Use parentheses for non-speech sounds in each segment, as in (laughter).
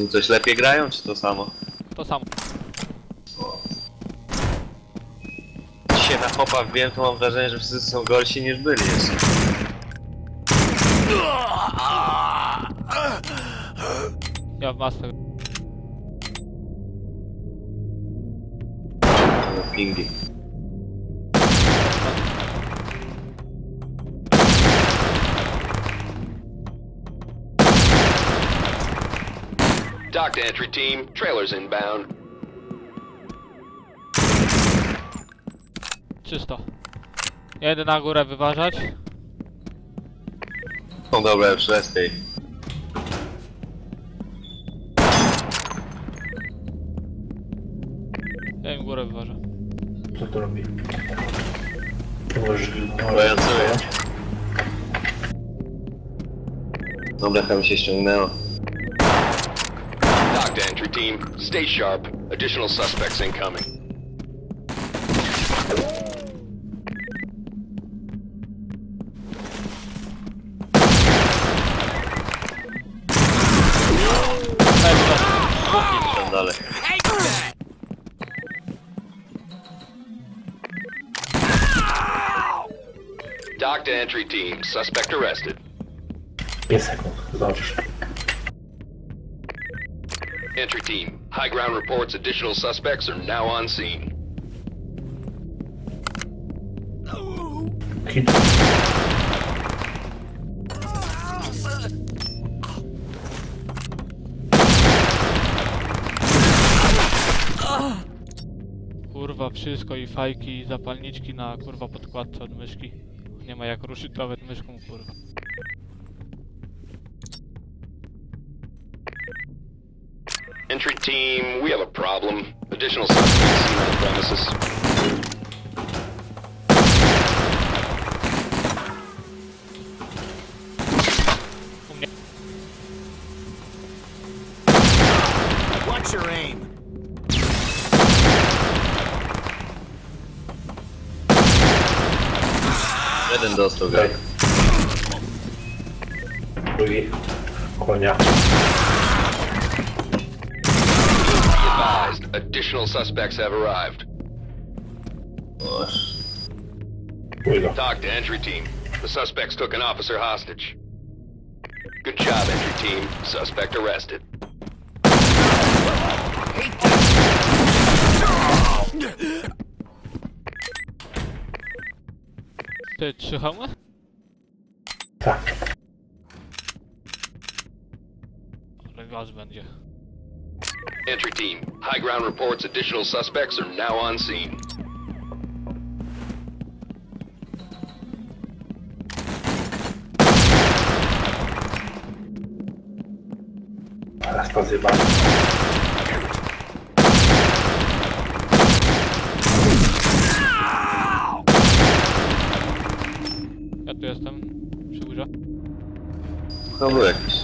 Oni coś lepiej grają, czy to samo? To samo. Dzisiaj na hopa wiem, to mam wrażenie, że wszyscy są gorsi niż byli jeszcze. Ja w. No, Pingi. Dock to entry team, trailers inbound. Czysto. Jedę na górę wyważać. No dobra, już lepiej. Ja im górę wyważę. Co to robi? To możesz Balansuję. Dobra, tam się ściągnęło. Team, stay sharp. Additional suspects incoming. To entry team, suspect arrested. 5 sekund, zobaczysz. Entry team, high ground reports additional suspects are now on scene. Kurwa, wszystko i fajki, i zapalniczki na kurwa podkładce od myszki. Nie ma jak ruszyć nawet myszką, kurwa. Entry team, we have a problem. Additional suspects seen on the premises. U. Watch your aim. Jeden dostał Daj. gad. Drugi. Konia. Additional suspects have arrived. Oż. Pójdę. TOC to entry team. The suspects took an officer hostage. Good job, entry team. Suspect arrested. Ty, trzy hełmy? Tak. Ale gaz będzie. Entry team, high ground reports additional suspects are now on scene. Teraz to zjebane. Ja tu jestem, przy górze. To był jakiś.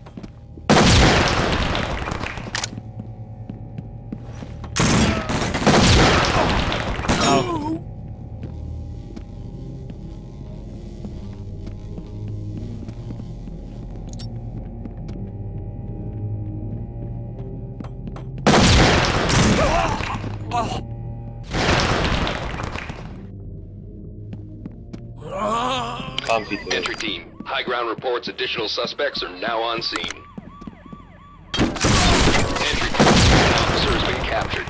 Reports additional suspects are now on scene. Entry an officer has been captured.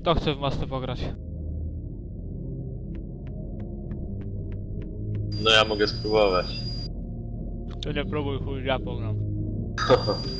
Kto chce w masę pograć? No ja mogę spróbować. To nie próbuj chuj, ja pogram. (laughs)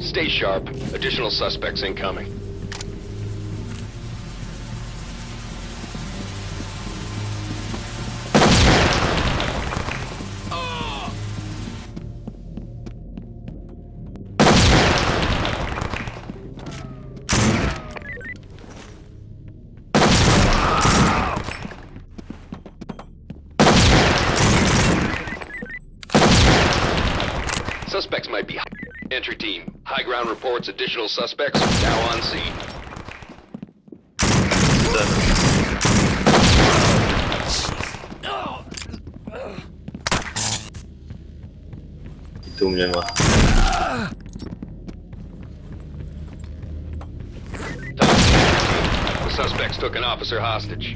Stay sharp. Additional suspects incoming. Suspects might be. Entry team. High ground reports additional suspects now on scene. Tu mnie ma. TOC to entry team. The suspects took an officer hostage.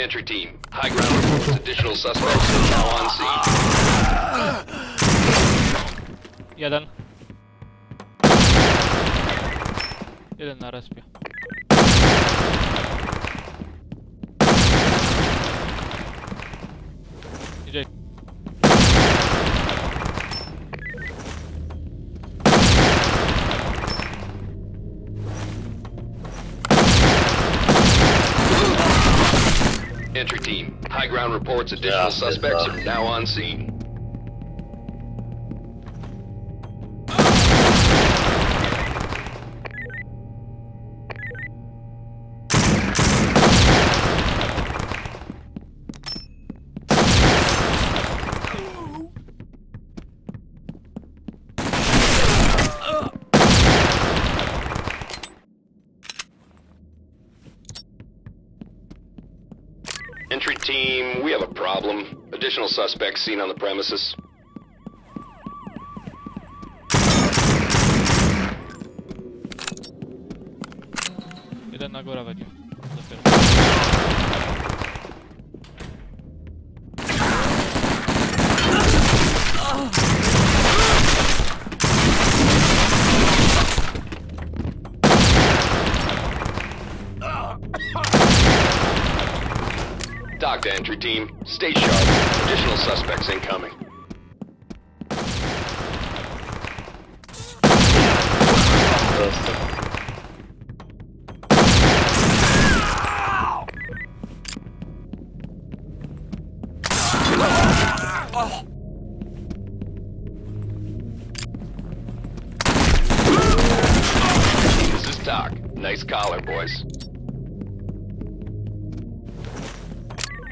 Entry team, high ground reports additional suspects are now on scene. Jeden. Jeden na respie. Team, ground reports additional Yeah, suspects uh, are now on scene. Additional suspects seen on the premises. Jeden na górę będzie. Team. Stay sharp. Additional suspects incoming. This is TOC. Nice collar, boys.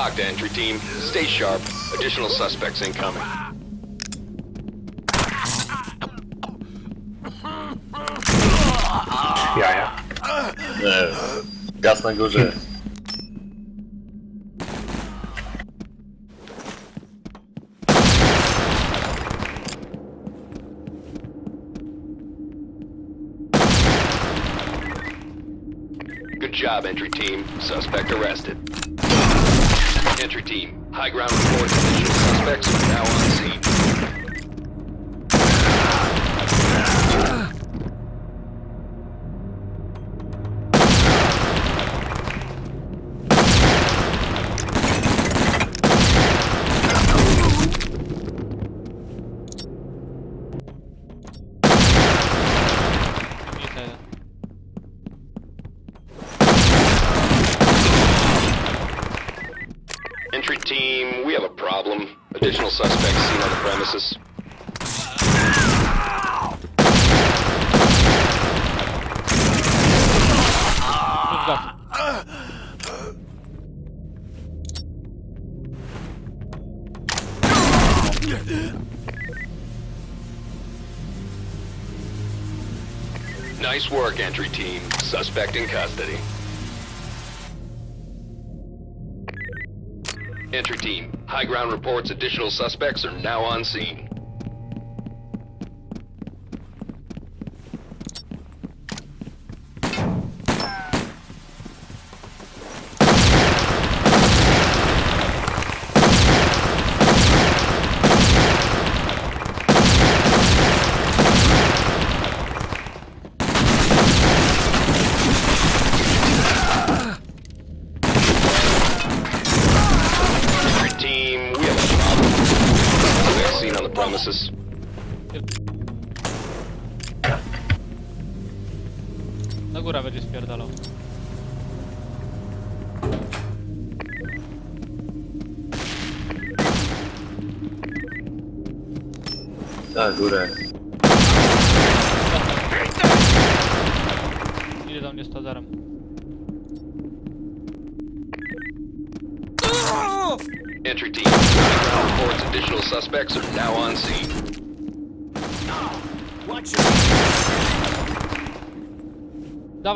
TOC to entry team. Stay sharp. Additional suspects incoming. Jaja. Nie. Gaz na górze. Good job, entry team. Suspect arrested. High ground Nice work, entry team. Suspect in custody. Entry team, high ground reports additional suspects are now on scene.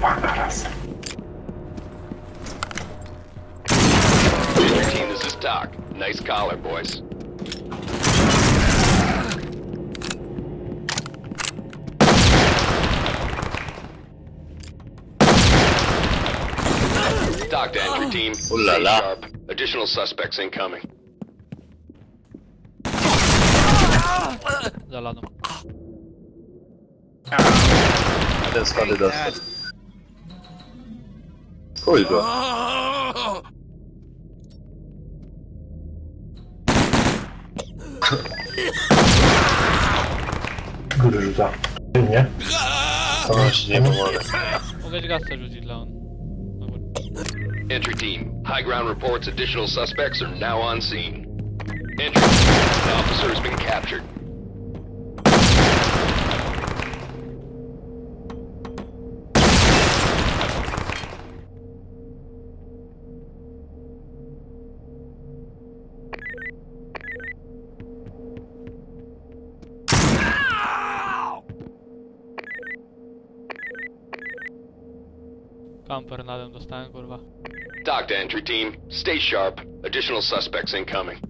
Jebana raz. Entry team, this is TOC. Nice collar, boys. TOC to entry oh. team. Ooh la Stay la. sharp. Additional suspects incoming. Za ladą. Ten schody dostał. Chuj go. Góry rzuca. Nie? To ci nie pomoże. Mogę gaz rzucić dla on. Entry team. High ground reports additional suspects are now on scene. Entry team. An officer has been captured. Dostałem, kurwa. To entry team. Stay sharp. Additional suspects incoming.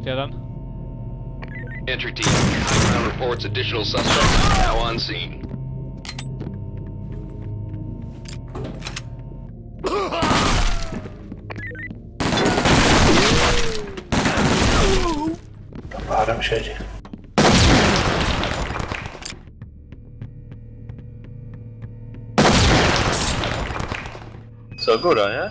171. Entry team, ground reports additional suspects now on scene. Bottom siedzi. Co, góra.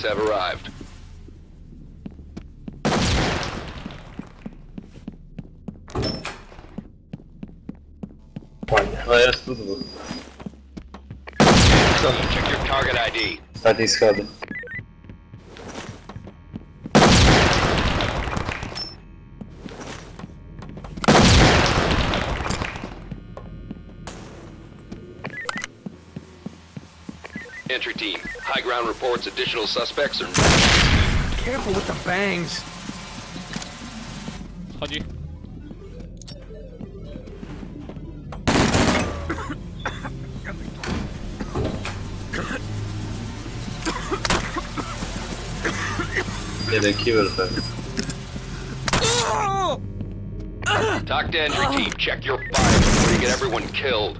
Suspects have arrived. Ładnie. No jest tu dwóch. Check your target ID. Ostatni schody. Entry team, high ground reports additional suspects are Careful with the bangs. Chodzi. Jeden kibel pewnie. TOC to entry team. Check your fire before you get everyone killed.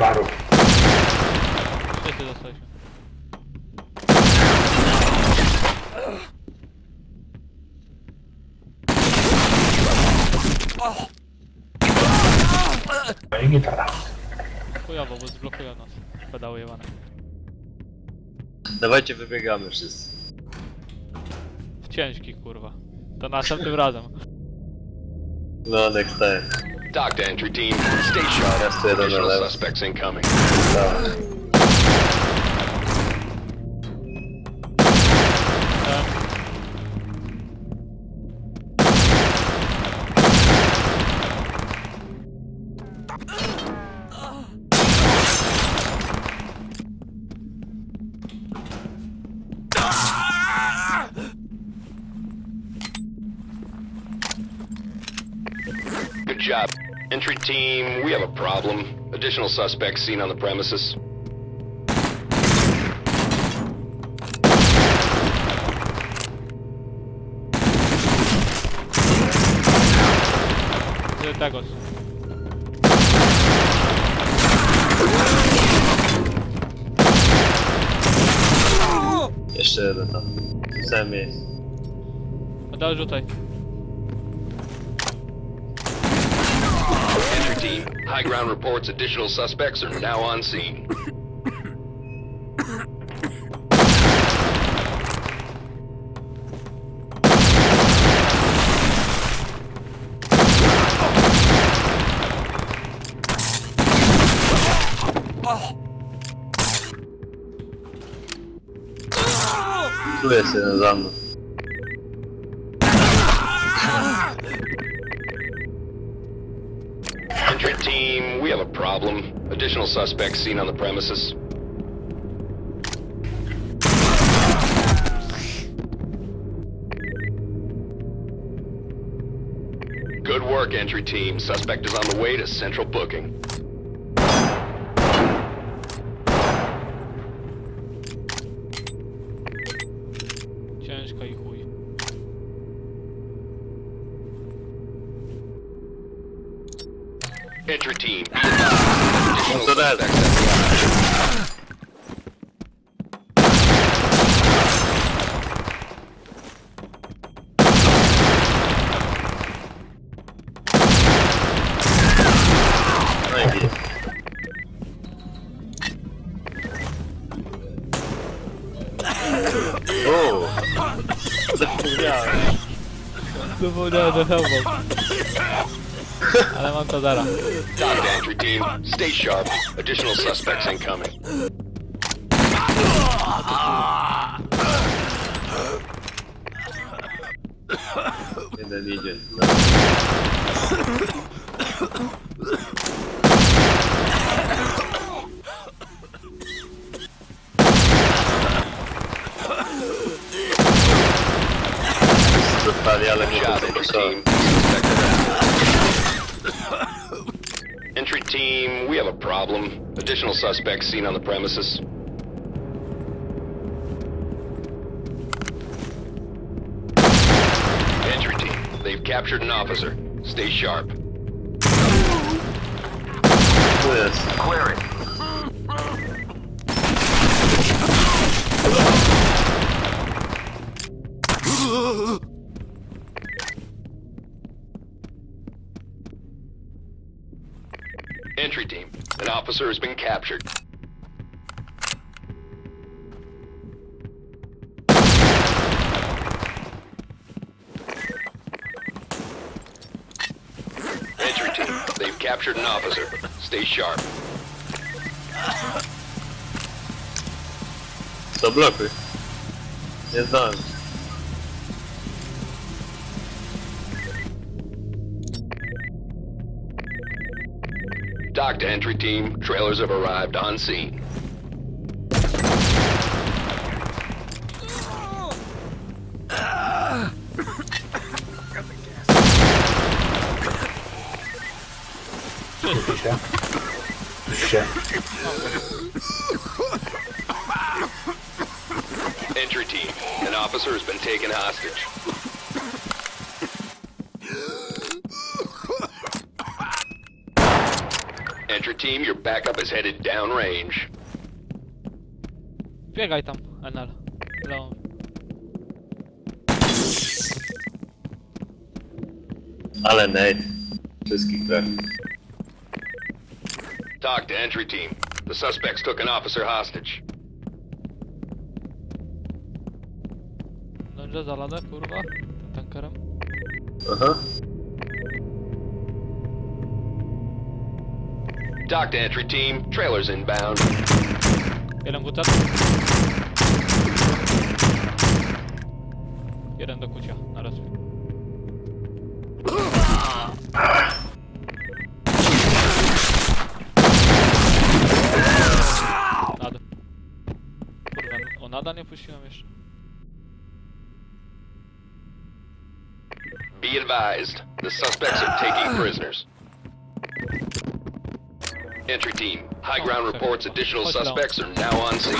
Baru. Wszyscy dostaliśmy. No i gitara. Chujowo, bo zblokują nas. Pedały jebane. Dawajcie, wybiegamy wszyscy. W ciężki, kurwa. To następnym razem. No, next time. To entry team. Stay sharp. Additional suspects incoming. Dawaj. Problem. Additional suspects seen on the premises. Z tego. Jeszcze jeden tam. W tym samym miejscu. Daj rzucaj. Entry team, high ground reports additional suspects are now on scene. Problem. Additional suspects seen on the premises. Good work, entry team. Suspect is on the way to central booking. personal. Oh! Zapomniałem. Zapomniałem na hełmach. Ale mam to zaraz. Entry team. Stay sharp. Additional suspects incoming. Jeden Suspects seen on the premises. Entry team, they've captured an officer. Stay sharp. Clear it. Officer has been captured. Entry team, they've captured an officer. Stay sharp. To blokuj. Nie zdążysz. TOC to entry team. Trailers have arrived on scene. Entry team. An officer has been taken hostage. Entry team, your backup is headed downrange. Biegaj tam, Enel. Leon. Ale Nate. Wszystkich trafi. TOC to entry team. The suspects took an officer hostage. Dobrze, za ladę, kurwa. Tym tankerem. Aha. TOC to entry team. Trailers inbound. Jeden butet. Jeden do kucia, na raz. Nada. Kurwa, o nada nie puściłem jeszcze. Be advised, the suspects are taking prisoners. Entry team, high ground reports additional suspects are now on scene.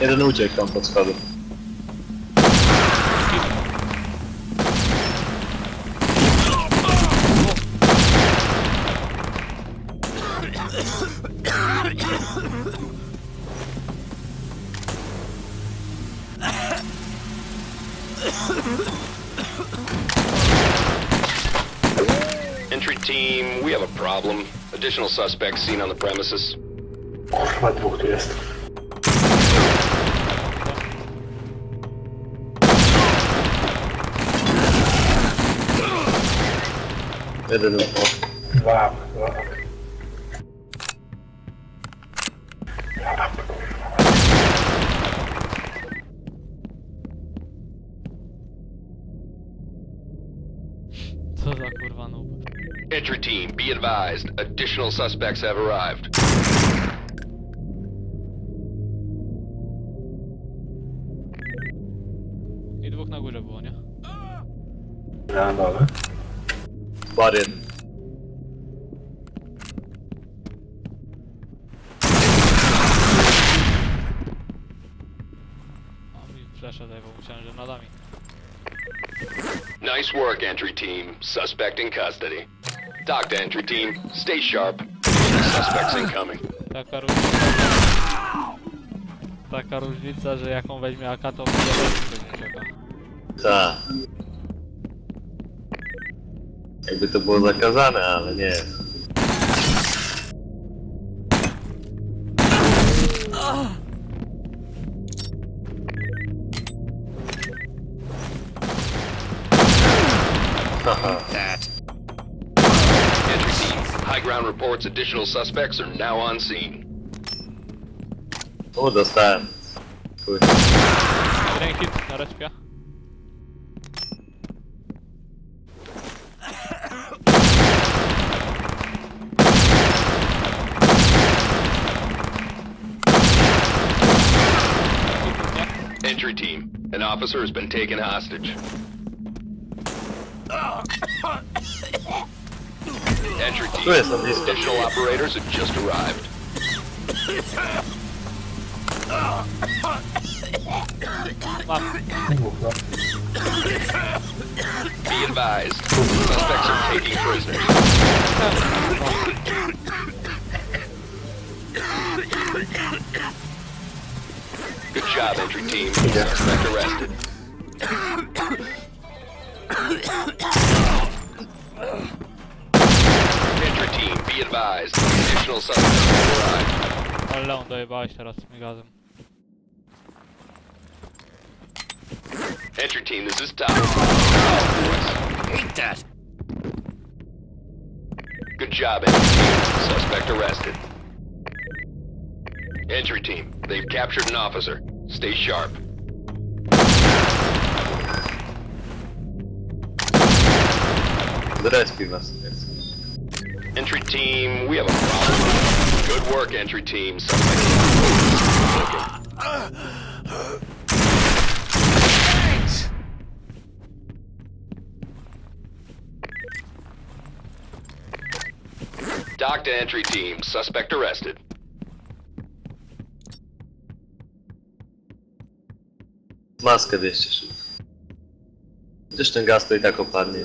Jeden uciekł tam pod schodem. Additional suspects seen on the premises. Kurwa, dwóch tu jest. Jeden uciekł. Dwa. Dwa. Co za kurwa noob. Entry team, be advised, additional suspects have arrived. I dwóch na górze było, nie? Na dole. Jeden. A mi flasha zajebał, myślałem, że nadami. Nice work, entry team. Suspect in custody. Talk to entry team. Stay sharp. Suspects incoming. Taka różnica. Taka różnica, że jaką weźmie AK to będzie. Tak. Jakby to było zakazane, ale nie jest. Reports additional suspects are now on scene. U, dostałem. Kurde. Jeden hit na respie. Entry team, an officer has been taken hostage. Entry team, jest na blisko. additional operators have just arrived. Mam. Dwóch, no. Be advised, suspects are taking prisoners. Good job, entry team. Suspect arrested. Team, be advised. Additional suspects have arrived. Ale Leon dojebałeś teraz tym gazem. Entry team, this is Tom. Hate that. Good job, entry team. Suspect arrested. Entry team, they've captured an officer. Stay sharp. Zrespił was. Entry team, we have a problem. Good work, entry team. Thanks. Entry team. Suspect arrested. Maskę bierzcie szybko. Ten gaz to i tak opadnie.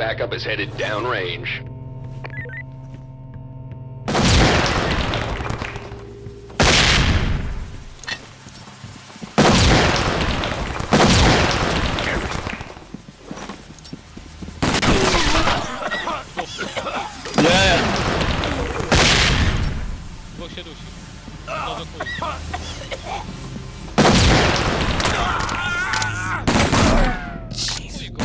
Backup is headed downrange. Nie! Dwóch się dusi. No do chuj. Chuj go.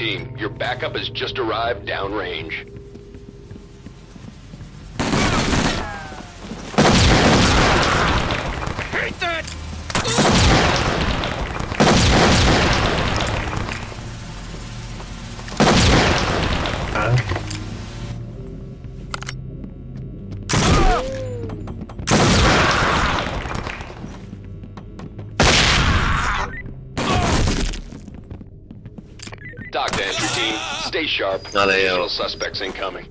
Team, your backup has just arrived downrange. Sharp. Ale jo. Additional suspects incoming.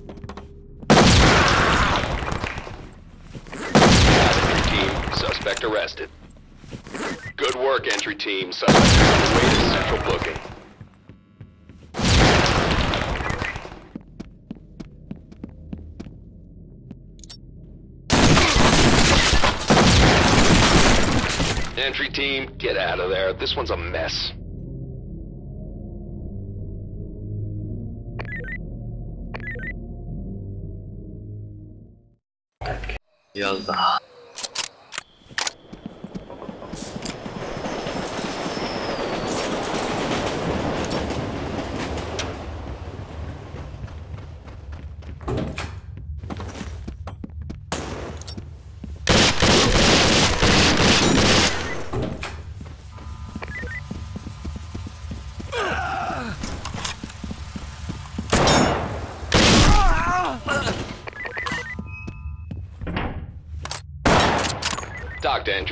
Entry team. Suspect arrested. Good work, entry team. Suspect on the way to central booking. Entry team, get out of there. This one's a mess. Jazda. TOC to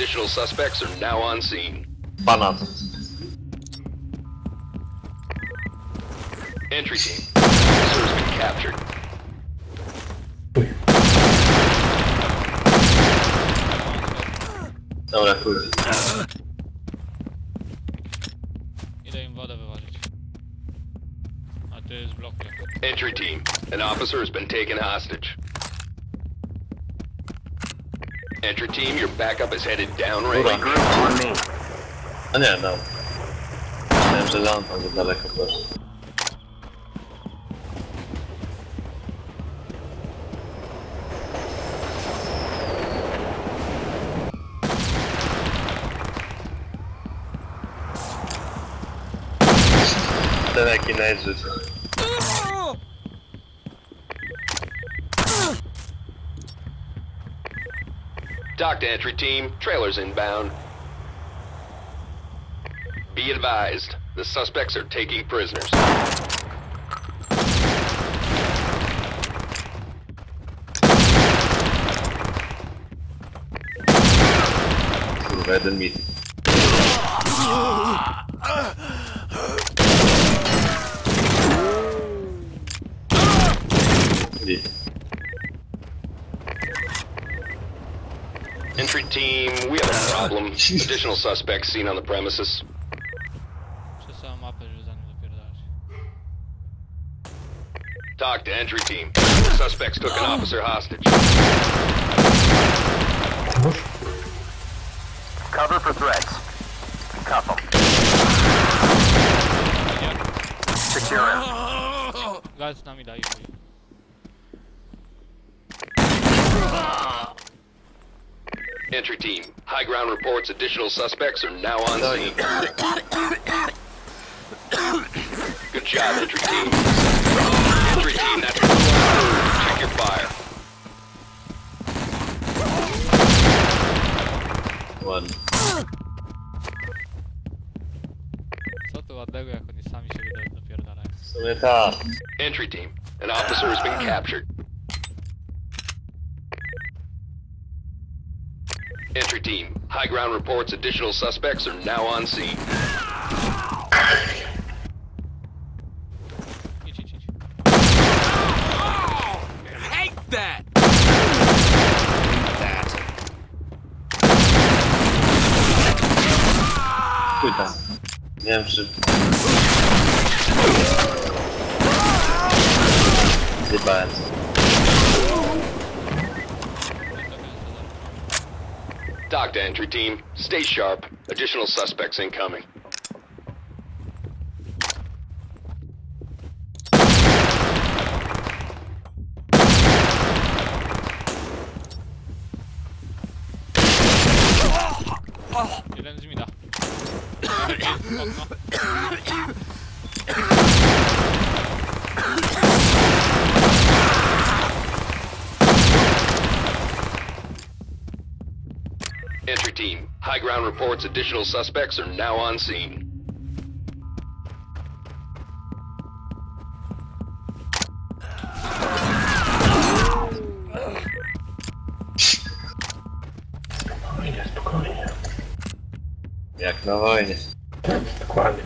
additional suspects are now on scene. Pana. Entry team. Officer has been captured. Uj. Dobra, chuj. Idę im wodę wyważyć. A tu jest blok. Entry team. An officer has been taken hostage. Entry team, your backup is headed downrange. A nie, dał. Myślałem, że Leon tam za daleko poszedł. Ten jaki najść to entry team. Trailers inbound. Be advised. The suspects are taking prisoners. Git. Entry team, we have a problem. (laughs) Additional suspects seen on the premises. Przez całą mapę, żeby za nim dopierdalać. TOC to entry team. Suspects took an officer hostage. Cover for threats. Cuff them. Secure him. Gaz z nami daj chuj. Entry team, high ground reports additional suspects are now on scene. Good job, entry team. Entry team, that's Check your fire. Ładnie. Co tu ładnego, jak oni sami siebie do- dopierdalają. W sumie tak. Entry team, an officer has been captured. Entry team, high ground reports additional suspects are now on scene. That. Nie wiem, czy... Zjebałem. TOC to entry team, stay sharp. Additional suspects incoming. Jeden z mida. Jeden jest okno. Entry team, high ground reports additional suspects are now on scene. Spokojnie, spokojnie. Jak na wojnie. Dokładnie.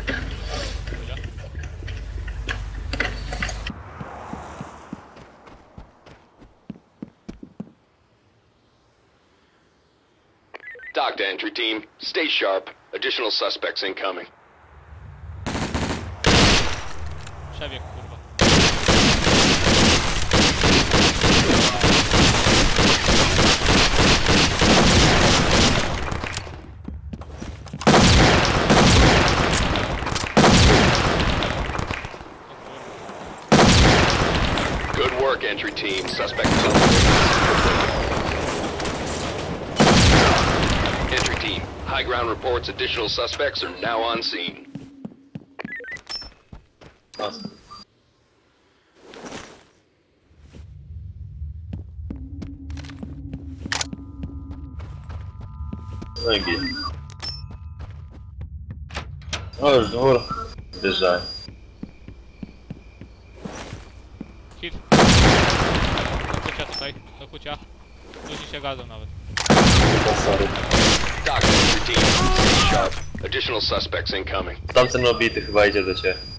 TOC to entry team. Stay sharp. Additional suspects incoming. O kurwa. Good work, entry team. Suspect is on the way. Entry team. High reports additional suspects are now on scene. Maska. No i git. O, już dwór. Wyjeżdżaj. Hit. Do kucia tutaj, do kucia. Ludzi się gadzą nawet. Sorry. To entry team. Sharp. Additional suspects incoming. Tamten obity chyba idzie do ciebie.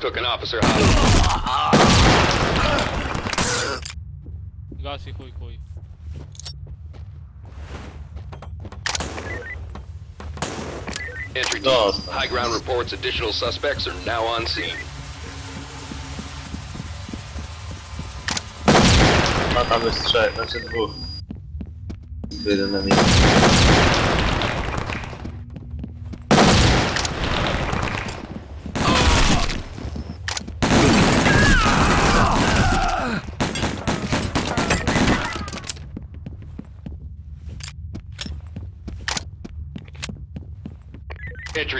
Took an officer hostage. Gaz i chuj chuj. Entry team, Dostał. high ground reports additional suspects are now on scene. A tam jest trzech, znaczy dwóch. Jeden na mnie. Entry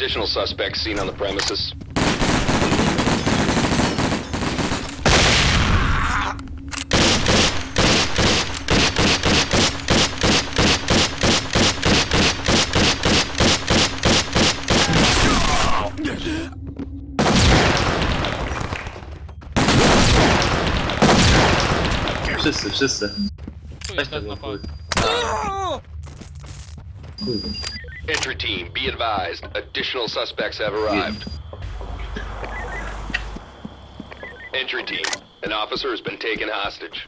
Additional suspects seen on the premises. Wszyscy, wszyscy. Tu Weź jest tego na chuj. pal. Entry team, be advised, additional suspects have arrived. Entry team, an officer has been taken hostage.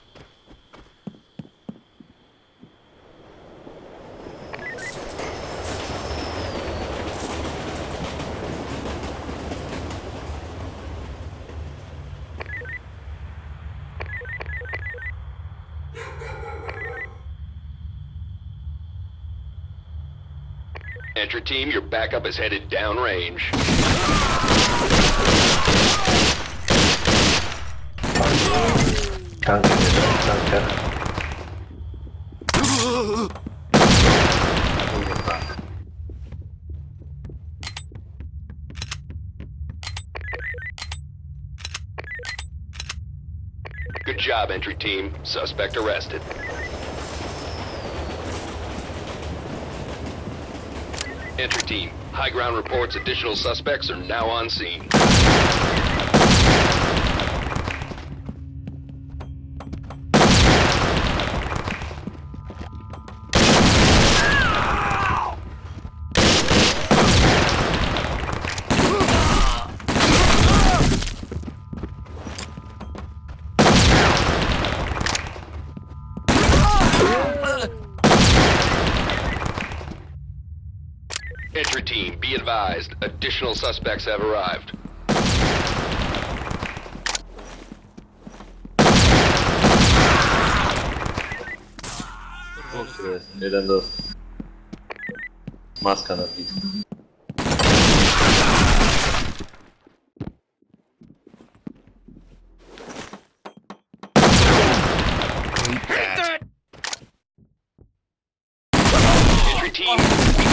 Entry team, your backup is headed downrange. Tanker, jeden tanker. Kurde, tak. Good job, entry team. Suspect arrested. Entry team, high ground reports additional suspects are now on scene. Additional suspects have arrived. Dwóch tu jest, jeden dostał. Maska na blisko. Entry team.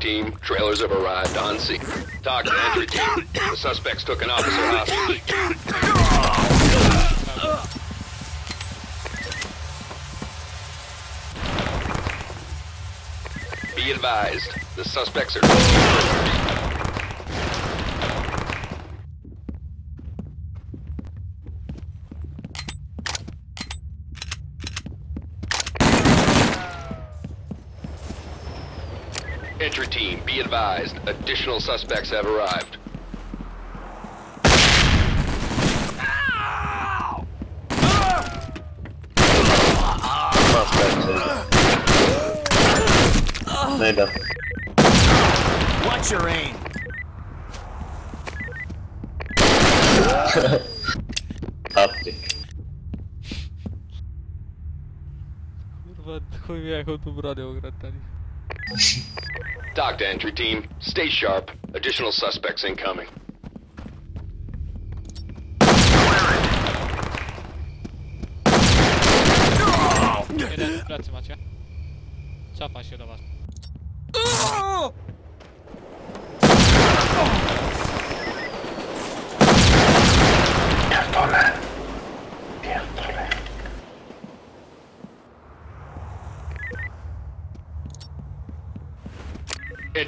team. Trailers have arrived on scene. TOC to entry team. The suspects took an officer hostage. Be advised. The suspects are taking prisoners. Entry team, be advised. Additional suspects have arrived. Maska. Watch your aim. Haptyk. Kurwa, chuj wie jaką tu bronią ograniczali. (laughs) TOC to entry team. Stay sharp. Additional suspects incoming. Jeden w plecy macie. Cofa się do was.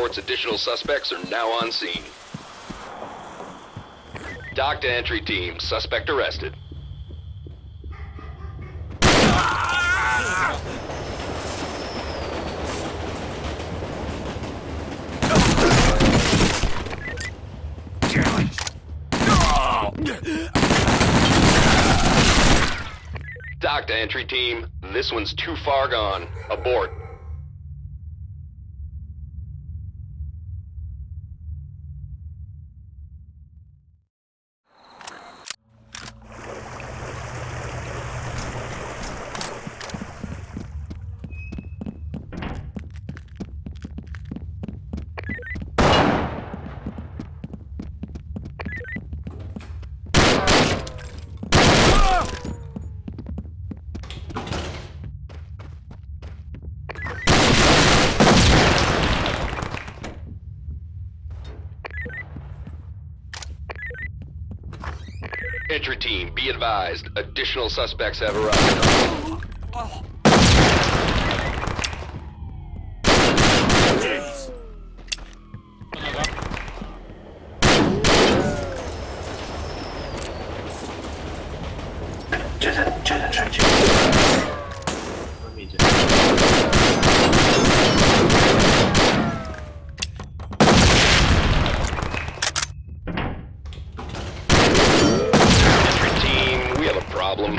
Reports additional suspects are now on scene. TOC to entry team, suspect arrested. TOC to entry team, this one's too far gone. Abort. Entry team, be advised. Additional suspects have arrived. To noga. Gdzie ten, gdzie ten trzeci? No idzie. Entry team, we have a problem.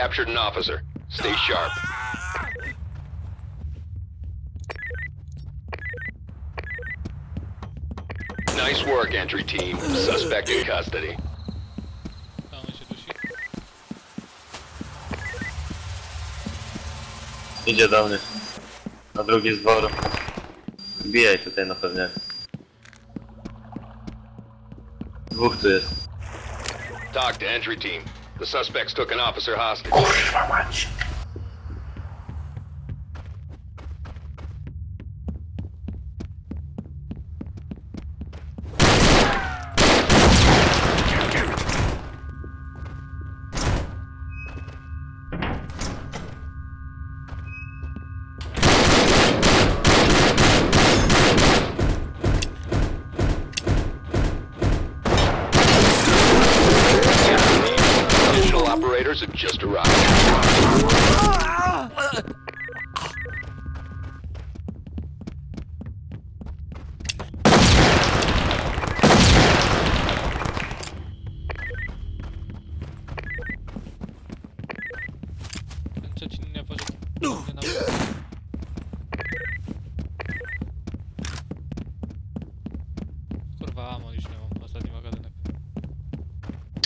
Captured an officer. Stay sharp. Nice work, entry team. Suspect in custody. Tam on się dusi. Idzie do mnie. Na drugi z dworu. Wbijaj tutaj na pewnie. Dwóch tu jest. TOC to entry team. The suspects took an officer hostage.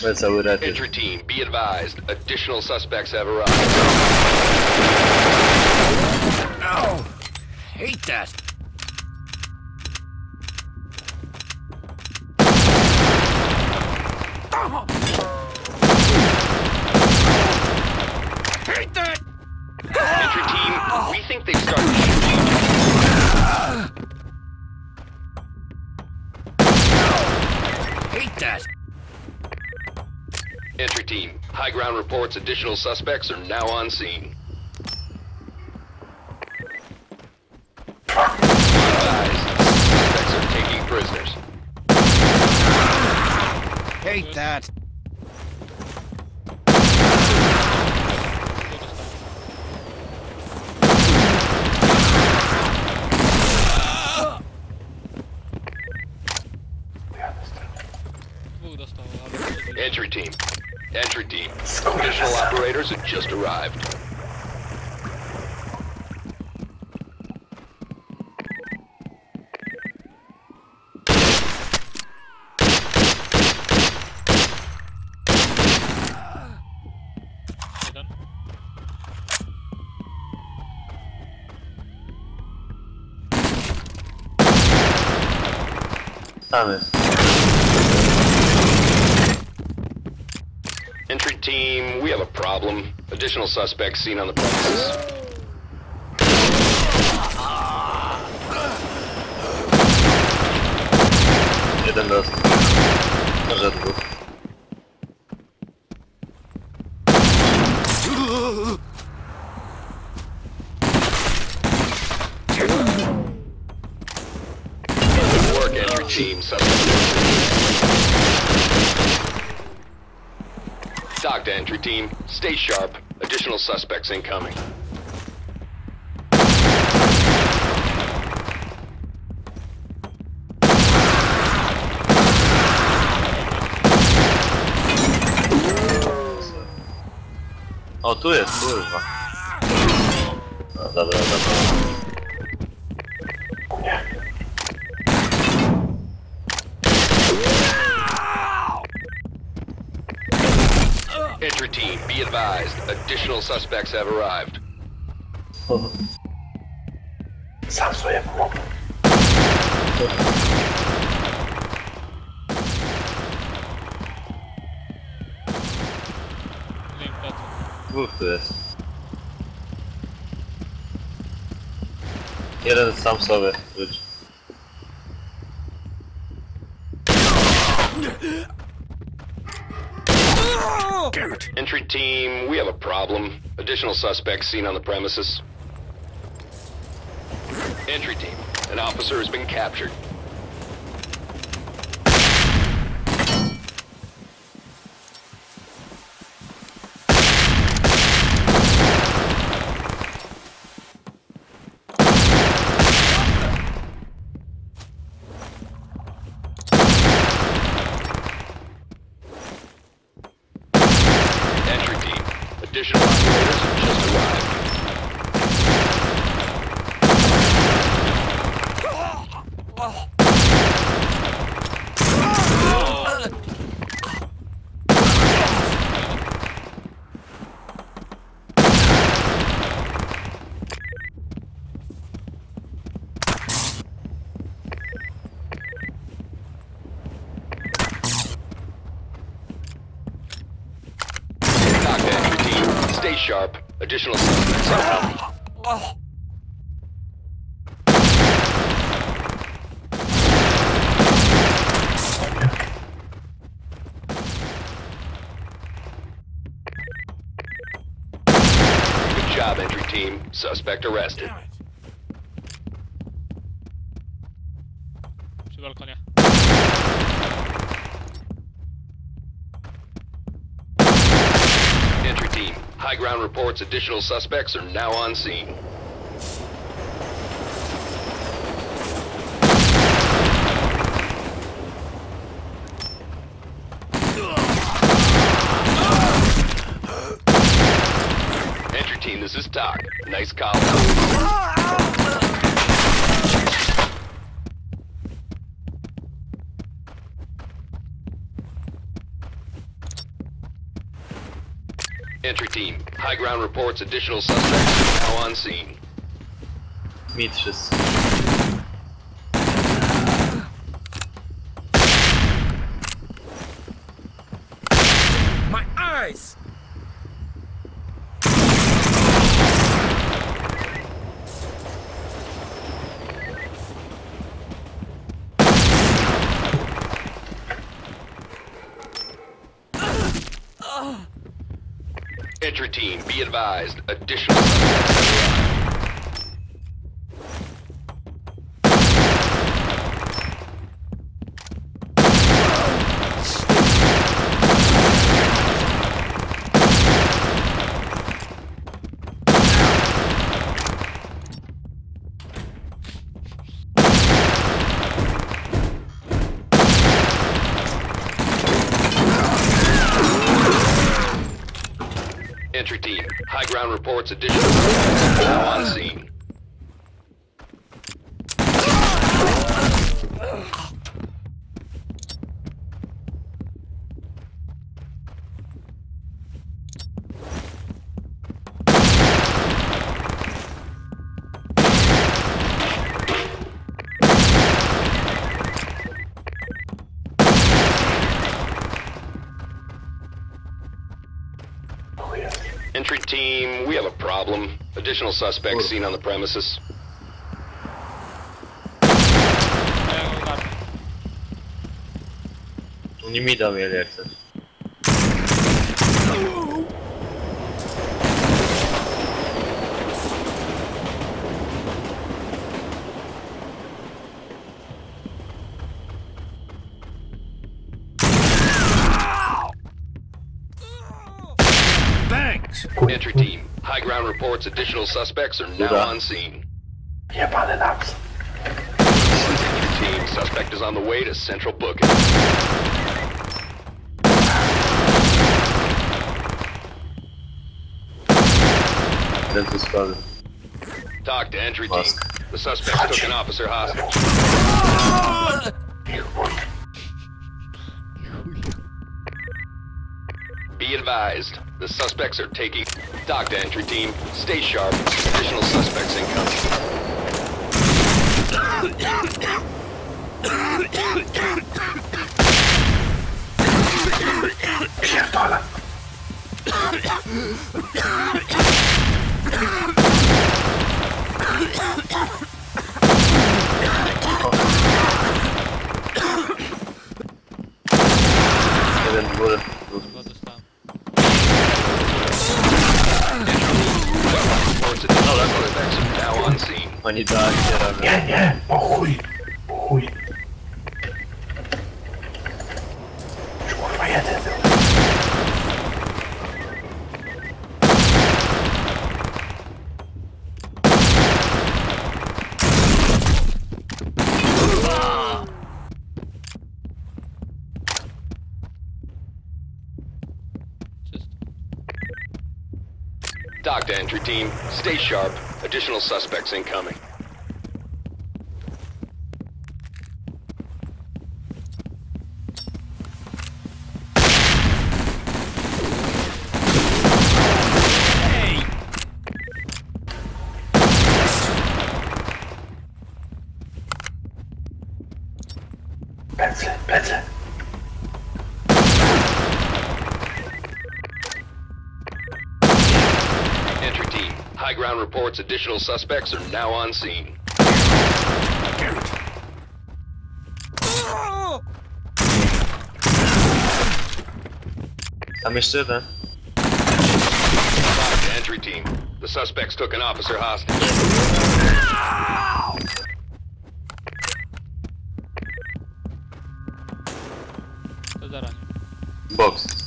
To jest cały red. Entry team, be advised. Additional suspects have arrived. No! Hate that! Reports additional suspects are now on scene. Suspects are taking prisoners. Hate that! Kto dostał? Dwóch dostał, ale... przeżyli. Entry team, entry team, additional operators have just arrived. Jeden. Tam jest. Entry team, we have a problem. Additional suspects seen on the premises. Jeden dostał. Może dwóch. Good work, entry team. Suspects. TOC to entry team. Stay sharp. Additional suspects incoming. O, tu jest, kurwa. No, dobra, dobra. team, be advised. Additional suspects have arrived. Sam sobie pomogę. Link lecę. Dwóch tu jest. Jeden sam sobie wróci. Damn it. Entry team, we have a problem. Additional suspects seen on the premises. Entry team, an officer has been captured. Entry team, additional operators have just arrived. TOC to entry team. Stay sharp. Additional suspects are coming. Good job, entry team. Suspect arrested. Przy balkonie. Entry team. High ground reports additional suspects are now on scene. Entry team, this is TOC. Nice call. Entry team. High ground reports additional suspects now on scene. Mi wszyscy. My eyes! Entry team, be advised. Additional ground reports Additional suspects seen on the premises. Ja go ogarnę. Oni mi dał mieli jak chcesz. Thanks! Entry team, high ground reports additional suspects are now on scene. Jebany naps. Entry team, suspect is on the way to central booking. Jeden tu składy. TOC to entry team. Musk. The suspects took an officer hostage. Be be advised. The suspects are taking... TOC to entry team. Stay sharp. Additional suspects incoming. Pierdolę. Jeden w górę. On scene. Oni tak nie robią. Nie, nie, po chuj. Po chuj. Już kurwa jeden był. Czysto. Team. Stay sharp. Additional suspects incoming. Plecy, plecy. Entry team. High ground reports additional suspects are now on scene. Tam jeszcze jeden. TOC to entry team. The suspects took an officer hostage. To zaranie. Box.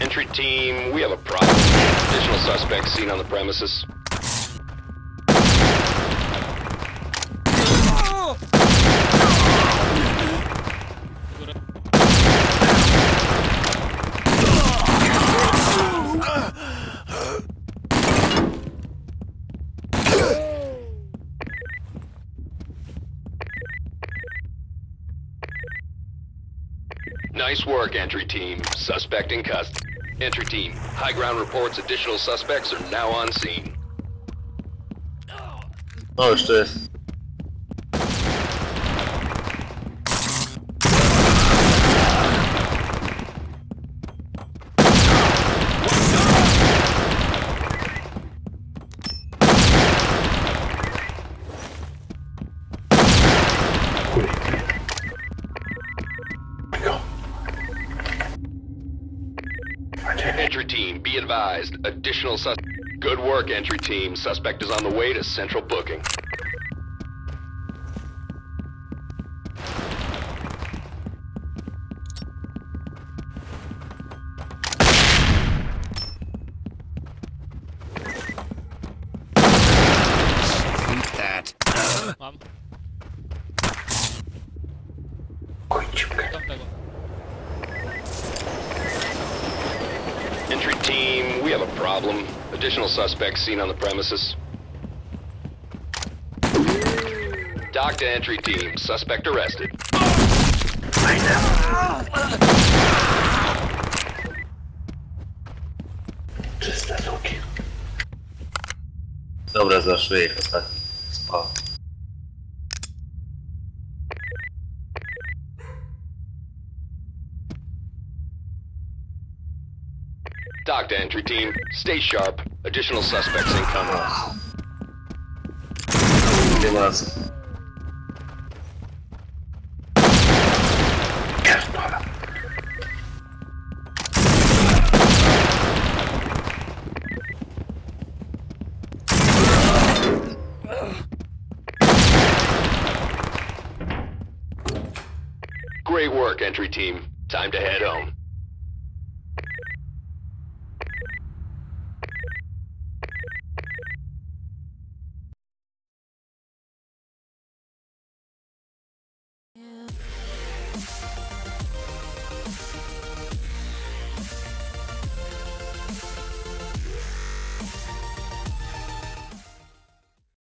Entry team, we have a problem. Suspects seen on the premises. Nice work, entry team. Suspect in custody. Entry team, high ground reports additional suspects are now on scene. Oh, o, już Entry team, be advised. Additional sus. Good work, entry team. Suspect is on the way to central booking. Mam. Końcówkę. Tamtego. Entry team, we have a problem. Additional suspects seen on the premises. TOC to entry team. Suspect arrested. Czyste luki. Dobra, zaszuję ich ostatni. TOC to entry team. Stay sharp. Additional suspects incoming. Nie ma nas. Pierdolę. Great work, entry team. Time to head home.